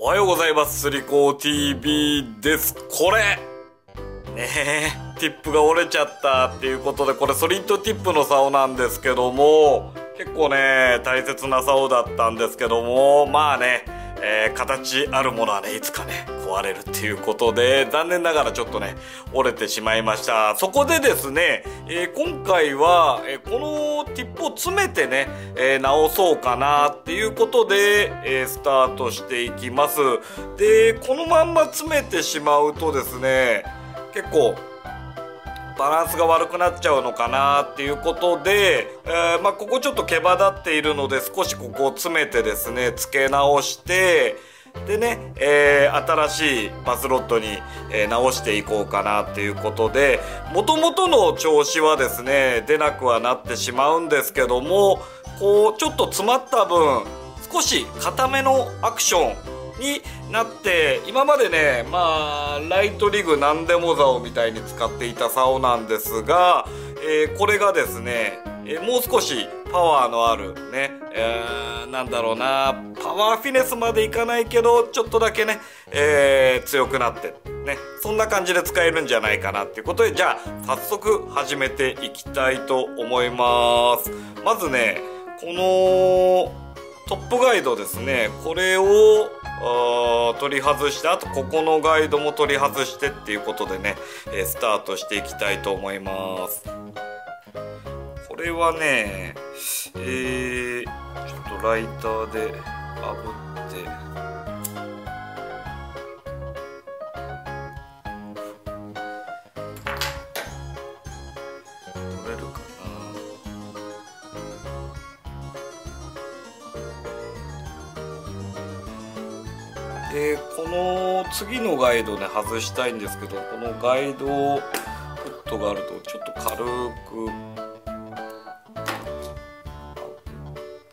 おはようございます。スリコー TV です。これねえ、ティップが折れちゃったっていうことで、これソリッドティップの竿なんですけども、結構ね、大切な竿だったんですけども、まあね、えー形あるものはね、いつかね、壊れるっていうことで、残念ながらちょっとね、折れてしまいました。そこでですね、えー今回は、えーこのティップを詰めてね、え直そうかなっていうことで、えースタートしていきます。で、このまんま詰めてしまうとですね、結構、バランスが悪くなっちゃうのかなっていうことで、えーまあ、ここちょっと毛羽立っているので少しここを詰めてですね付け直してでね、えー新しいバスロットに、えー直していこうかなっていうことで元々の調子はですね出なくはなってしまうんですけどもこうちょっと詰まった分少し固めのアクションになって今までねまあライトリグ何でも竿みたいに使っていた竿なんですが、えーこれがですね、えーもう少しパワーのあるね、えーなんだろうなパワーフィネスまでいかないけどちょっとだけね、えー強くなってねそんな感じで使えるんじゃないかなっていうことでじゃあ早速始めていきたいと思います。まずねこのトップガイドですね。これを取り外してあとここのガイドも取り外してっていうことでね、えスタートしていきたいと思います。これはねえー、ちょっとライターで炙ってでこの次のガイドね外したいんですけどこのガイドフットがあるとちょっと軽く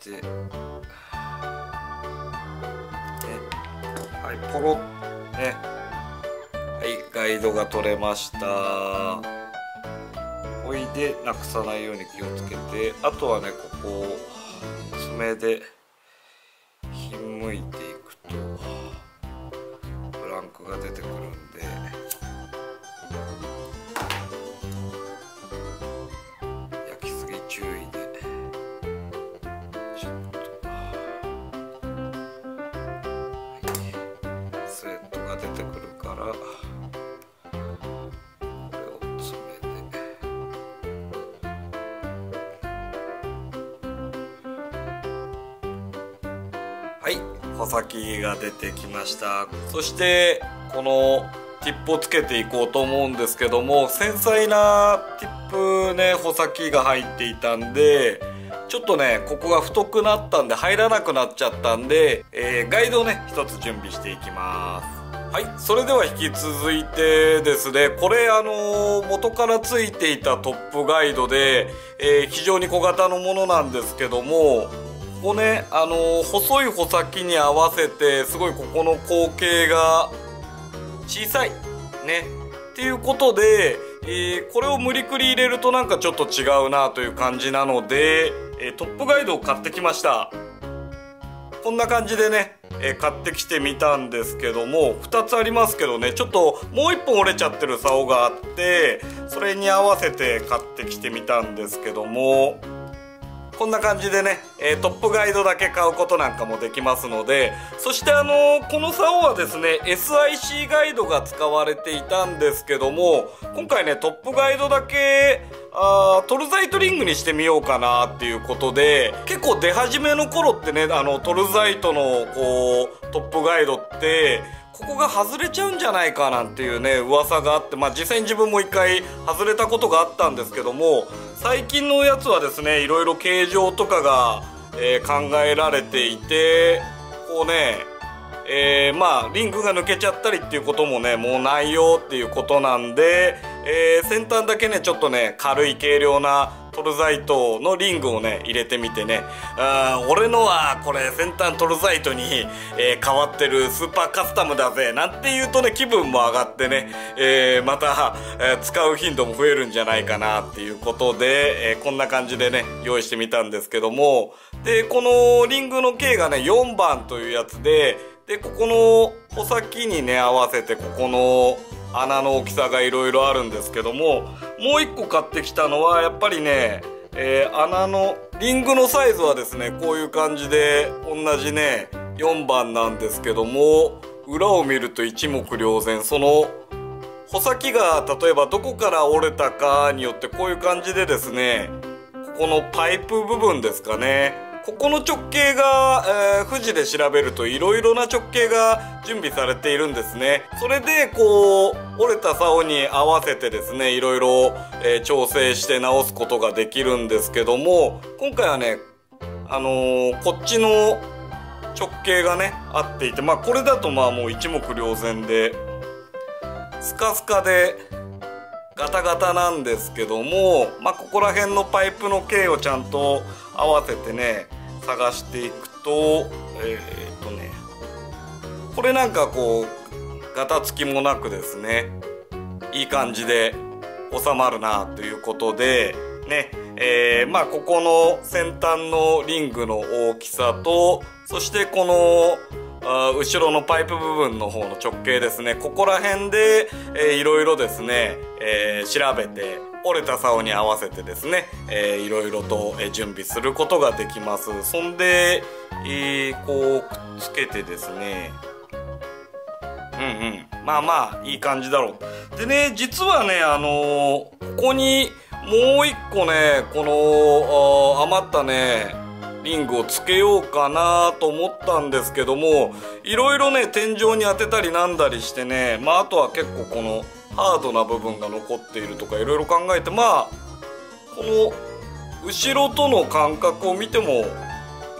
で、ね、はいポロッねはいガイドが取れました。おいでなくさないように気をつけてあとはねここ爪で出てくるからこれを爪で。はい穂先が出てきましたそしてこのティップをつけていこうと思うんですけども繊細なティップね穂先が入っていたんでちょっとねここが太くなったんで入らなくなっちゃったんで、えーガイドをね一つ準備していきますはいそれでは引き続いてですねこれあのー元からついていたトップガイドで、えー非常に小型のものなんですけどもここねあのー細い穂先に合わせてすごいここの口径が小さいねっていうことで、えこれを無理くり入れるとなんかちょっと違うなという感じなので、えトップガイドを買ってきました。こんな感じでね、えー買ってきてみたんですけども2つありますけどね。ちょっともう1本折れちゃってる竿があってそれに合わせて買ってきてみたんですけども。こんな感じでね、えトップガイドだけ買うことなんかもできますのでそしてあのこの竿はですね SIC ガイドが使われていたんですけども今回ねトップガイドだけあトルザイトリングにしてみようかなっていうことで結構出始めの頃ってねあのトルザイトのこうトップガイドってここが外れちゃうんじゃないかなんていうね噂があってまあ実際に自分も一回外れたことがあったんですけども最近のやつはですねいろいろ形状とかが、えー考えられていてこうねえーまあリングが抜けちゃったりっていうこともねもうないよっていうことなんで、えー先端だけねちょっとね軽い軽量なトルザイトのリングをね入れてみてね。あー俺のはこれ先端トルザイトに、えー変わってるスーパーカスタムだぜ。なんて言うとね気分も上がってね、えーまた、えー使う頻度も増えるんじゃないかなっていうことで、えーこんな感じでね用意してみたんですけども。でこのリングの径がね4番というやつででここの穂先にね合わせてここの穴の大きさがいろいろあるんですけどももう一個買ってきたのはやっぱりね、えー、穴のリングのサイズはですねこういう感じで同じね4番なんですけども裏を見ると一目瞭然。その穂先が例えばどこから折れたかによってこういう感じでですねここのパイプ部分ですかねここの直径が、えー、富士で調べると色々な直径が準備されているんですね。それで、こう、折れた竿に合わせてですね、色々、えー、調整して直すことができるんですけども、今回はね、あのー、こっちの直径がね、合っていて、まあこれだとまあもう一目瞭然で、スカスカで、ガタガタなんですけども、まあ、ここら辺のパイプの径をちゃんと合わせてね探していくとえー、っとねこれなんかこうガタつきもなくですねいい感じで収まるなということでねえー、まあここの先端のリングの大きさとそしてこの後ろのパイプ部分の方の直径ですねここら辺で、えー、いろいろですね、えー、調べて折れた竿に合わせてですね、えー、いろいろと準備することができます。そんで、えー、こうくっつけてですねうんうんまあまあいい感じだろう。でね実はねあのー、ここにもう一個ねこの余ったねリングをつけようかなと思ったんですけどもいろいろね天井に当てたりなんだりしてねまああとは結構このハードな部分が残っているとかいろいろ考えてまあこの後ろとの間隔を見ても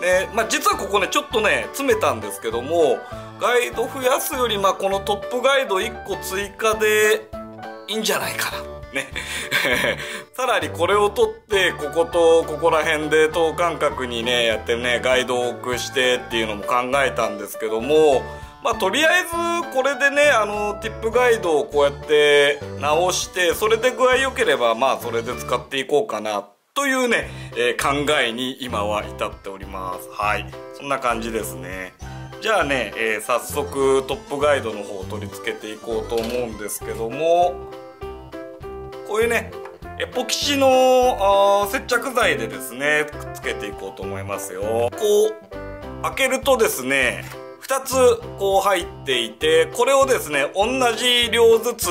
ねまあ実はここねちょっとね詰めたんですけどもガイド増やすよりまあこのトップガイド1個追加でいいんじゃないかな。ね。さらにこれを取ってこことここら辺で等間隔にねやってねガイドを置くしてっていうのも考えたんですけどもまあとりあえずこれでねあのティップガイドをこうやって直してそれで具合良ければまあそれで使っていこうかなというね、えー、考えに今は至っております。はい。そんな感じですね。じゃあね、えー、早速トップガイドの方を取り付けていこうと思うんですけどもこういうねエポキシの接着剤でですねくっつけていこうと思いますよ。こう開けるとですね2つこう入っていてこれをですね同じ量ずつ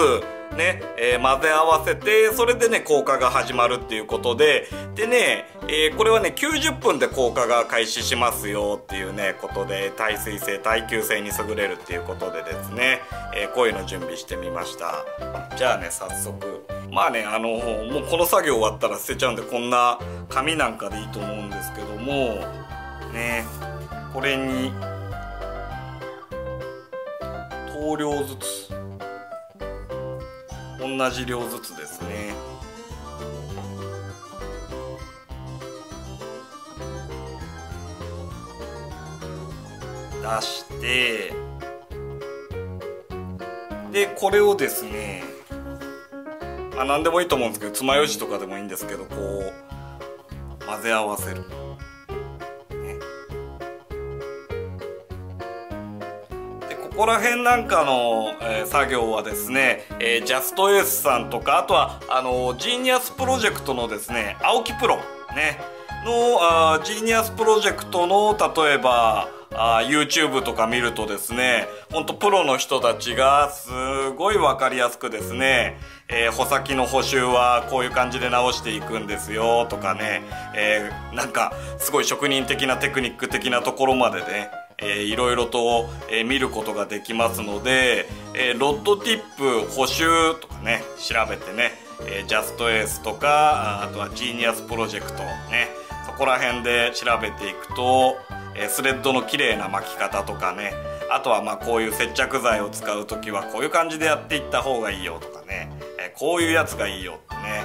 ね、えー、混ぜ合わせて、それでね、効果が始まるっていうことで、でね、えー、これはね、90分で効果が開始しますよっていうね、ことで、耐水性、耐久性に優れるっていうことでですね、えー、こういうの準備してみました。じゃあね、早速。まあね、あの、もうこの作業終わったら捨てちゃうんで、こんな紙なんかでいいと思うんですけども、ね、これに、等量ずつ、同じ量ずつですね。出して。でこれをですねまあ何でもいいと思うんですけど爪楊枝とかでもいいんですけどこう混ぜ合わせる。ここら辺なんかの、えー、作業はですね、えー、ジャストエースさんとかあとはあのジーニアスプロジェクトのですね青木プロねのあジーニアスプロジェクトの例えばあ YouTube とか見るとですねほんとプロの人たちがすごい分かりやすくですね、えー、穂先の補修はこういう感じで直していくんですよとかね、えー、なんかすごい職人的なテクニック的なところまでねえー、いろいろと、えー、見ることができますので、えー、ロッドティップ補修とかね調べてね、えー、ジャストエースとかあとはジーニアスプロジェクトねそこら辺で調べていくと、えー、スレッドの綺麗な巻き方とかねあとはまあこういう接着剤を使う時はこういう感じでやっていった方がいいよとかね、えー、こういうやつがいいよってね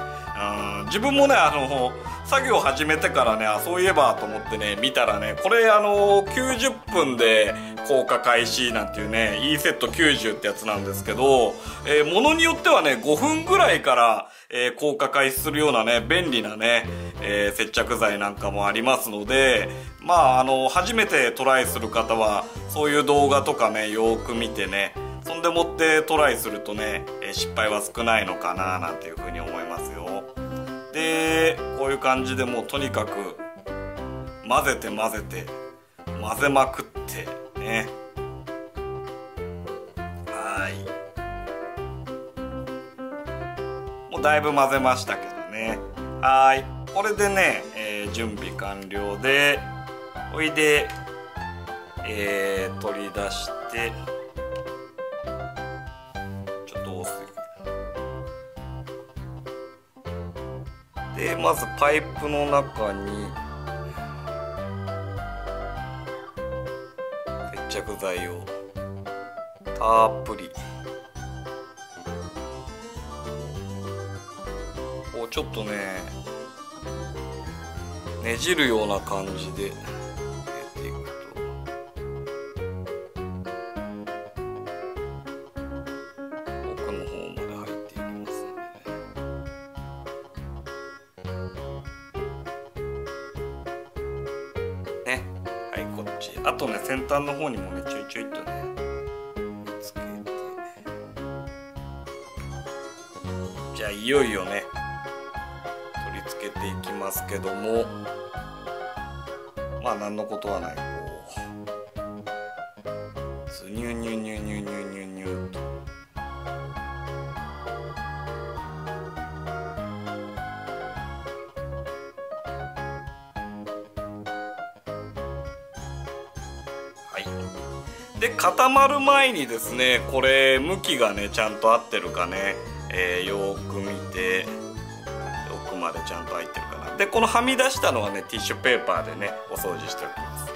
うん自分もねあの作業始めてからねあそういえばと思ってね見たらねこれあの90分で効果開始なんていうね E セット90ってやつなんですけど、えー、ものによってはね5分ぐらいから、えー、効果開始するようなね便利なね、えー、接着剤なんかもありますのでまああの初めてトライする方はそういう動画とかねよく見てねそんでもってトライするとね、え失敗は少ないのかななんていうふうに思いますよ。でこういう感じでもうとにかく混ぜて混ぜて混ぜまくってね。はい。もうだいぶ混ぜましたけどね。はい。これでね、えー、準備完了でおいで、えー、取り出してまずパイプの中に接着剤をたっぷり。こうちょっとねねじるような感じで。あとね先端の方にもねちょいちょいっとねつけてじゃあいよいよね取り付けていきますけども。まあ何のことはない。固まる前にですねこれ向きがねちゃんと合ってるかね、えー、よく見て奥までちゃんと入ってるかな。でこのはみ出したのはねティッシュペーパーでねお掃除しておきます。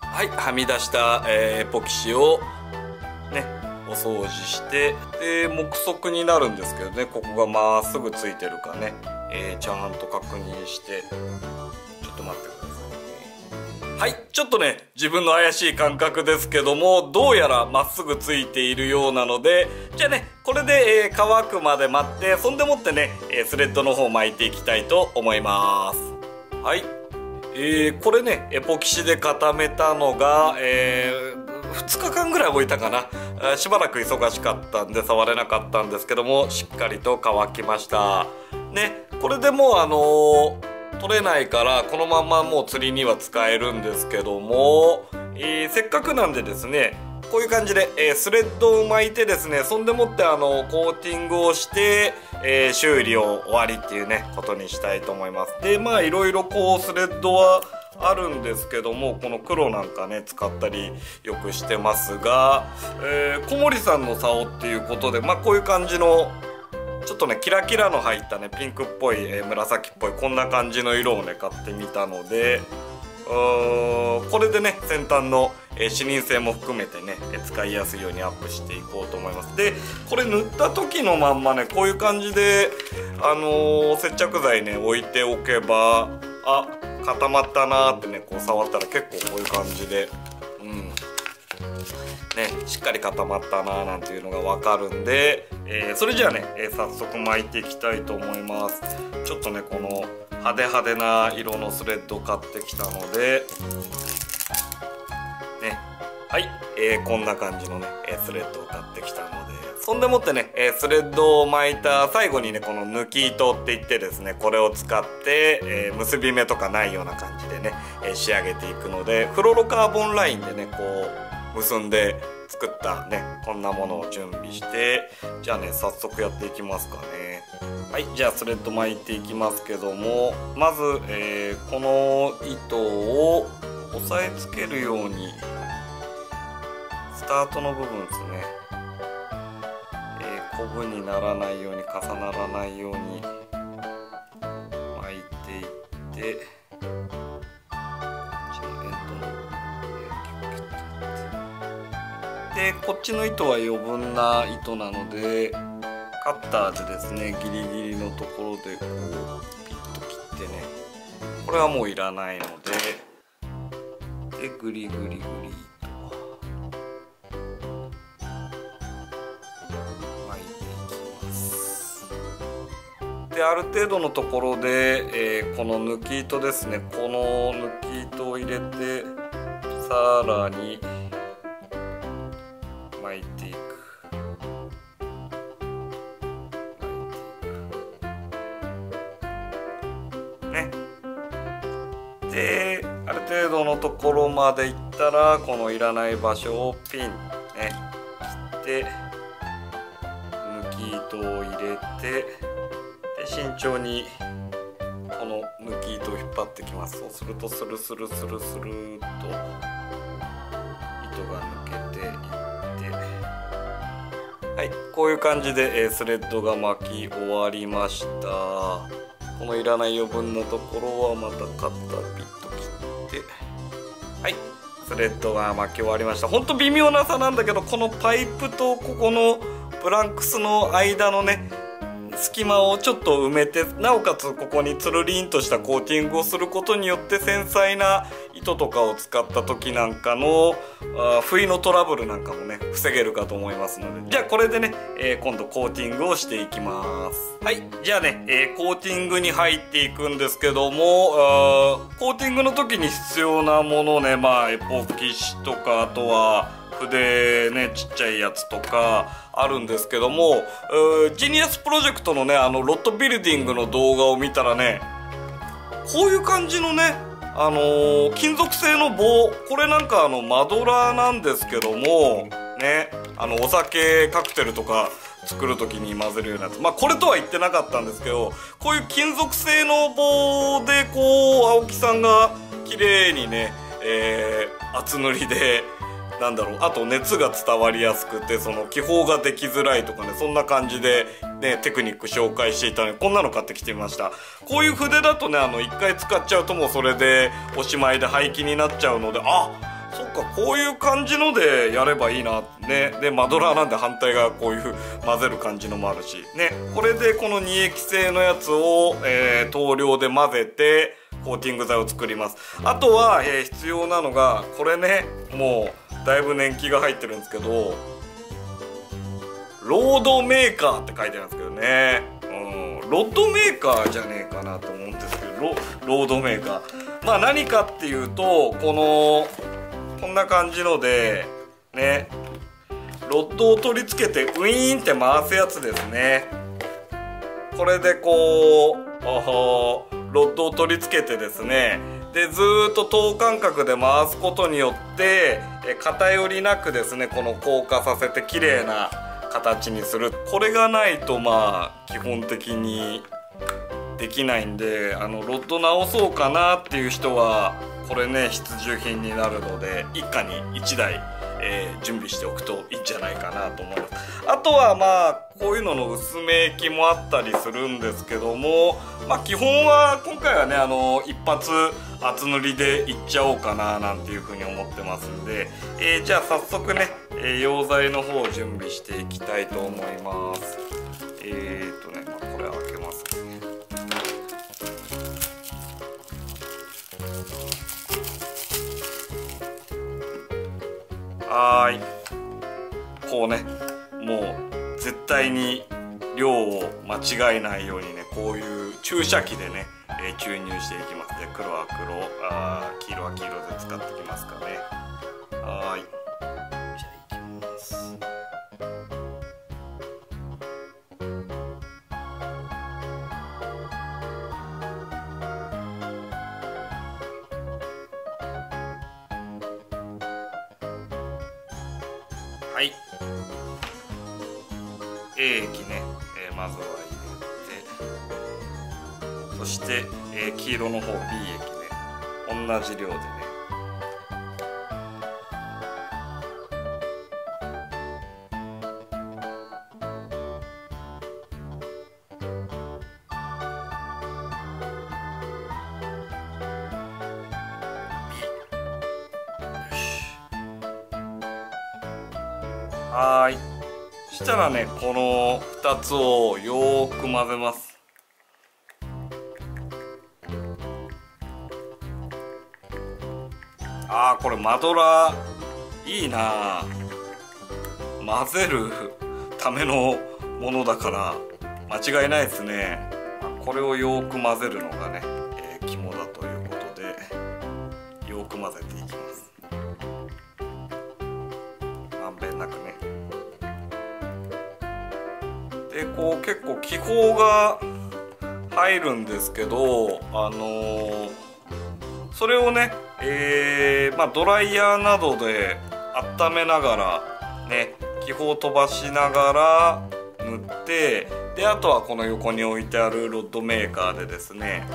はいはみ出した、えー、ポキシをねお掃除してで目測になるんですけどねここがまっすぐついてるかね。えー、ちゃんと確認してちょっと待ってくださいね。はいちょっとね自分の怪しい感覚ですけどもどうやらまっすぐついているようなのでじゃあねこれで、えー、乾くまで待ってそんでもってね、えスレッドの方巻いていきたいと思います。はい。えー、これねエポキシで固めたのが、えー、2日間ぐらい置いたかな。しばらく忙しかったんで触れなかったんですけどもしっかりと乾きました。ね。これでもうあのー、取れないからこのままもう釣りには使えるんですけども、えー、せっかくなんでですねこういう感じで、えー、スレッドを巻いてですねそんでもってあのコーティングをして、えー、修理を終わりっていうねことにしたいと思います。でまあいろいろこうスレッドはあるんですけどもこの黒なんかね使ったりよくしてますが、えー、小森さんの竿っていうことでまあこういう感じのちょっとねキラキラの入ったねピンクっぽい、えー、紫っぽいこんな感じの色をね買ってみたのでこれでね先端の、えー、視認性も含めてね使いやすいようにアップしていこうと思います。でこれ塗った時のまんまねこういう感じであのー、接着剤ね置いておけばあ固まったなーってねこう触ったら結構こういう感じでうん。ねしっかり固まったなーなんていうのが分かるんでえー、それじゃあね、えー、早速巻いていきたいと思います。ちょっとねこの派手派手な色のスレッド買ってきたのでねはい、えー、こんな感じのねスレッドを買ってきたのでそんでもってねえスレッドを巻いた最後にねこの抜き糸って言ってですねこれを使って、え、結び目とかないような感じでね、え仕上げていくのでフロロカーボンラインでねこう結んで作ったねこんなものを準備してじゃあね早速やっていきますかね。はいじゃあスレッド巻いていきますけどもまず、えー、この糸を押さえつけるようにスタートの部分ですね、えー、コブにならないように重ならないように巻いていってこっちの糸は余分な糸なのでカッターでですねギリギリのところでこうピッと切ってねこれはもういらないのででグリグリグリと巻いていきます。である程度のところで、えー、この抜き糸ですねこの抜き糸を入れてさらにまでいったらこのいらない場所をピンね。切って抜き糸を入れてで慎重にこの抜き糸を引っ張ってきます。そうするとスルスルスルスルと糸が抜けていってはい。こういう感じで、え、スレッドが巻き終わりました。このいらない余分なところはまたカッターピッと切って。はい。スレッドが巻き終わりました。ほんと微妙な差なんだけどこのパイプとここのブランクスの間のね隙間をちょっと埋めてなおかつここにつるりんとしたコーティングをすることによって繊細な糸とかを使った時なんかのあ不意のトラブルなんかもね防げるかと思いますので。じゃあこれでね、えー、今度コーティングをしていきます。はい。じゃあね、えー、コーティングに入っていくんですけどもコーティングの時に必要なものねまあエポキシとかあとは筆ねちっちゃいやつとかあるんですけどもジニアスプロジェクトのねあのロットビルディングの動画を見たらねこういう感じのねあのー、金属製の棒これなんかあのマドラーなんですけどもねあのお酒カクテルとか作る時に混ぜるようなやつ。まあこれとは言ってなかったんですけどこういう金属製の棒でこう青木さんが綺麗にね、えー、厚塗りでなんだろうあと熱が伝わりやすくてその気泡ができづらいとかねそんな感じで、ね、テクニック紹介していたのでこんなの買ってきてみました。こういう筆だとねあの1回使っちゃうともうそれでおしまいで廃棄になっちゃうのであそっかこういう感じのでやればいいなね。でマドラーなんで反対側こういう混ぜる感じのもあるしね。これでこの二液性のやつを、えー、等量で混ぜてコーティング剤を作ります。あとは、えー、必要なのがこれねもうだいぶ年季が入ってるんですけどロードメーカーって書いてあるんですけどね、うん、ロッドメーカーじゃねえかなと思うんですけどロロードメーカー。まあ何かっていうとこのこんな感じのでね。ロッドを取り付けてウィーンって回すやつですね。これでこうロッドを取り付けてですね。でずっと等間隔で回すことによって偏りなくですねこの硬化させて綺麗な形にする。これがないとまあ基本的にできないんであのロッド直そうかなっていう人はこれね必需品になるので一家に1台えー、準備しておくといいんじゃないかなと思いますあとはまあこういうのの薄め液もあったりするんですけどもまあ基本は今回はねあの一発厚塗りでいっちゃおうかななんていうふうに思ってますんで、えー、じゃあ早速ね、えー、溶剤の方を準備していきたいと思います。えーとね、まあ、これ開けますはーい。こうねもう絶対に量を間違えないようにねこういう注射器でね、えー、注入していきます。で黒は黒あ黄色は黄色で使ってきますかね。はい。じ量でね。はい。したらねこの2つをよく混ぜます。これマドラーいいな。混ぜるためのものだから間違いないですね。これをよく混ぜるのがね、えー、肝だということでよく混ぜていきます。まんべんなくね。でこう結構気泡が入るんですけどあのー、それをねえー、まあ、ドライヤーなどで温めながらね気泡を飛ばしながら塗ってであとはこの横に置いてあるロッドメーカーでですね、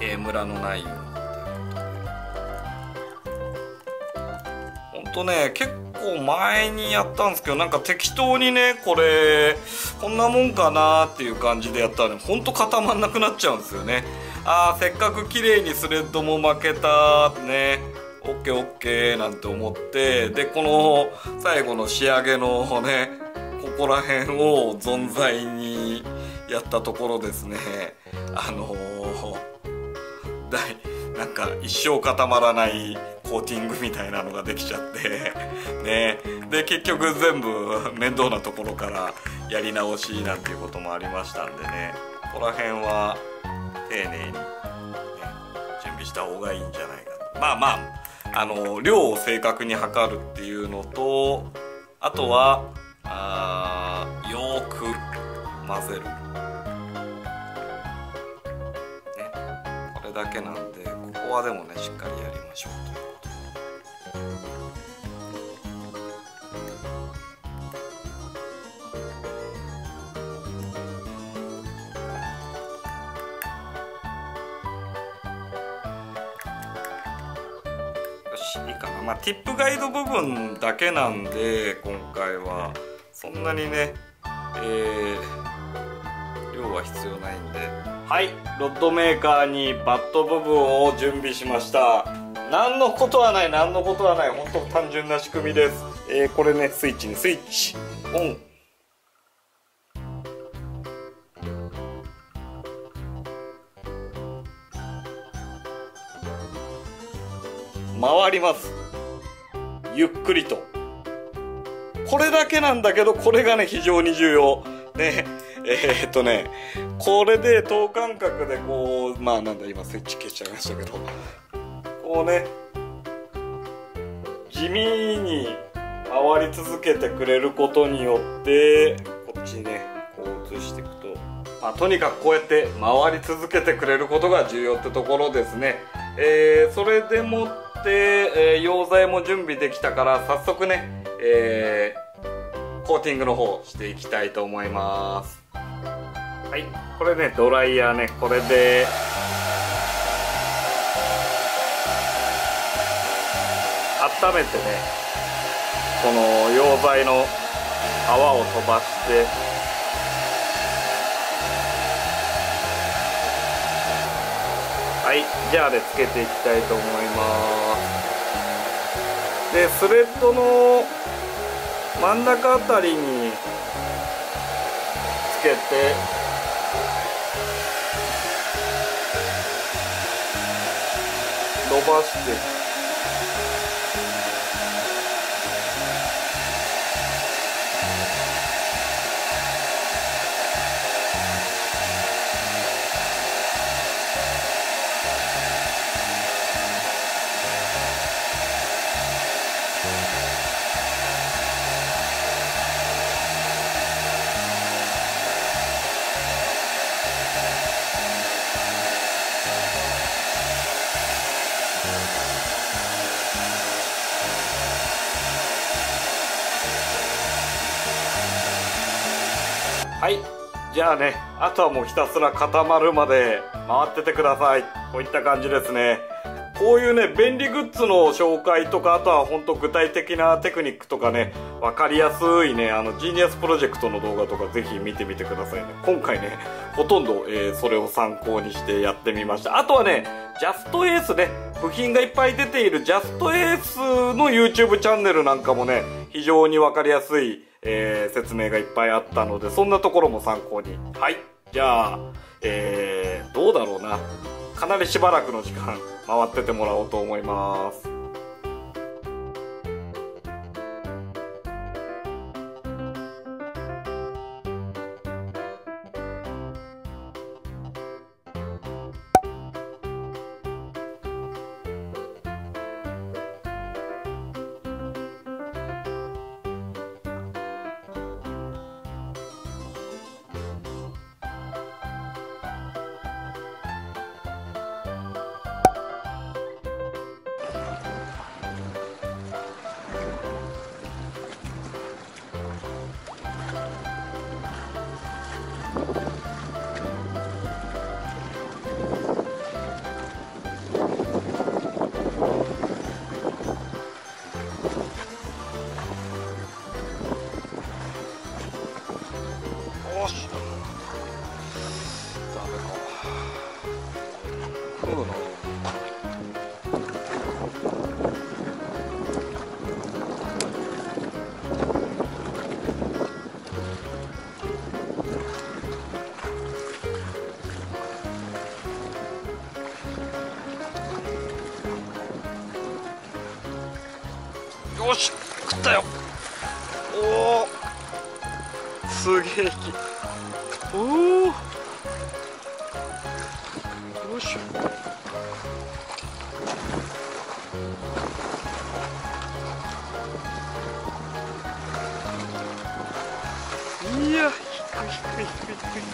えー、ムラのないように。ほんとね結構前にやったんですけどなんか適当にねこれこんなもんかなっていう感じでやったらねほんと固まんなくなっちゃうんですよね。あーせっかく綺麗にスレッドも負けたね。オッケーオッケーなんて思ってでこの最後の仕上げのねここら辺を存在にやったところですね。あのー、大なんか一生固まらないコーティングみたいなのができちゃって。ね。で結局全部面倒なところからやり直しなんていうこともありましたんでね。ここら辺は丁寧に、ね、準備した方がいいんじゃないかと。まあまああの量を正確に測るっていうのとあとはあよく混ぜる、ね、これだけなんでここはでもねしっかりやりましょうと。ティップガイド部分だけなんで今回はそんなにねえー、量は必要ないんで。はいロッドメーカーにバット部分を準備しました。何のことはない何のことはない本当単純な仕組みです。えー、これねスイッチにスイッチ。オン。回ります。ゆっくりと。これだけなんだけどこれがね非常に重要。ねえー、っとねこれで等間隔でこうまあなんだ今スイッチ消しちゃいましたけど。こうね地味に回り続けてくれることによってこっちにねこう移していくと、まあ、とにかくこうやって回り続けてくれることが重要ってところですね。えー、それでもって、えー、溶剤も準備できたから早速ね、えー、コーティングの方していきたいと思います。はい。これねドライヤーね。これで温めてねこの溶剤の泡を飛ばしてはいじゃあでつけていきたいと思います。でスレッドの真ん中あたりにつけて伸ばして。はい。じゃあねあとはもうひたすら固まるまで回っててください。こういった感じですね。こういうね便利グッズの紹介とかあとは本当具体的なテクニックとかね分かりやすいねあのジーニアスプロジェクトの動画とかぜひ見てみてくださいね。今回ねほとんど、えー、それを参考にしてやってみました。あとはねジャストエースね部品がいっぱい出ているジャストエースの YouTube チャンネルなんかもね非常にわかりやすいえー、説明がいっぱいあったので、そんなところも参考に。はい。じゃあ、えー、どうだろうな。かなりしばらくの時間回っててもらおうと思いますすげえ引きおおよいしょいや低い低い低い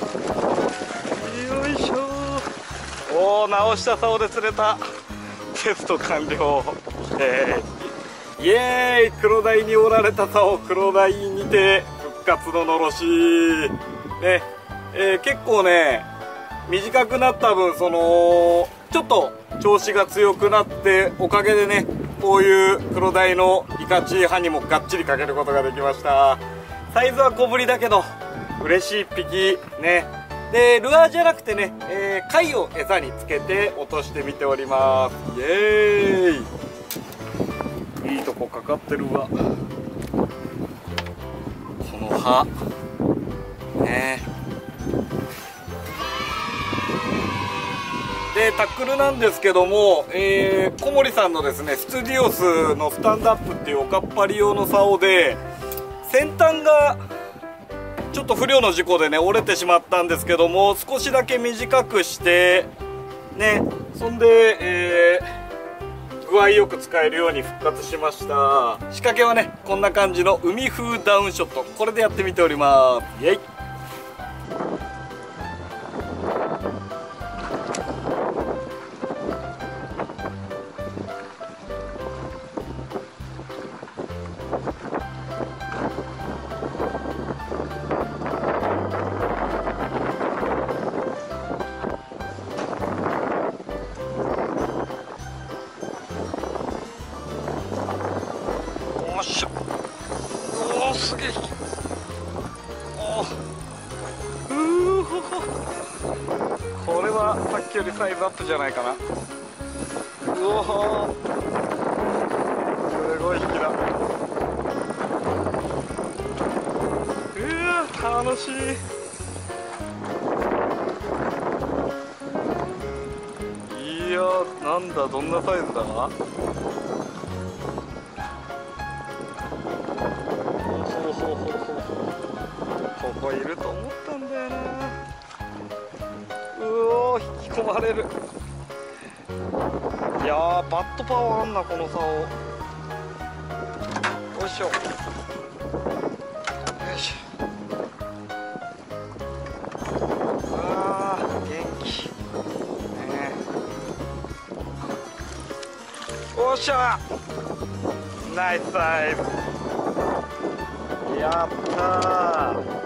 低いよいしょおお直した竿で釣れた。テスト完了。えーイエーイ。黒鯛におられた竿。黒鯛にて。復活ののろしね。えー、結構ね短くなった分そのちょっと調子が強くなっておかげでねこういう黒鯛のイカチーにもがっちりかけることができました。サイズは小ぶりだけど嬉しい1匹。ね。でルアーじゃなくてね、えー、貝を餌につけて落としてみております。イエーイ。いいとこかかってるわ。ね。でタックルなんですけども、えー、小森さんのですねスツディオスのスタンドアップっていうおかっぱり用の竿で先端がちょっと不良の事故でね折れてしまったんですけども少しだけ短くしてねそんで、えー具合よく使えるように復活しました。仕掛けはねこんな感じの海風ダウンショット。これでやってみております。イエイサイズアップじゃないかな。うおすごい引きだ。うわ楽しい。いやなんだどんなサイズだ？なここいると思ったんだよな。お引き込まれる。いやバットパワーあんなこの竿。よいしょ。よいしょ。あー元気。ねおっしゃ。ナイスサイズやった